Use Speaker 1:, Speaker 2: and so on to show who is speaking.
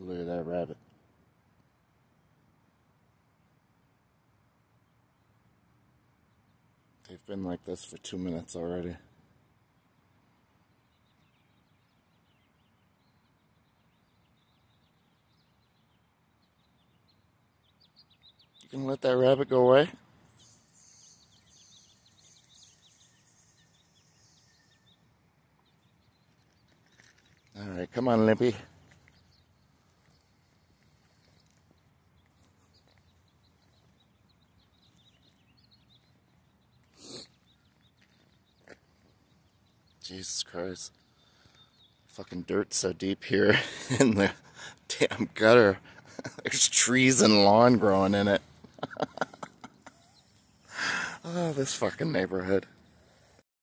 Speaker 1: Look at that rabbit. They've been like this for two minutes already. You can let that rabbit go away? Alright, come on, Limpy. Jesus Christ. Fucking dirt so deep here in the damn gutter. There's trees and lawn growing in it. oh, this fucking neighborhood.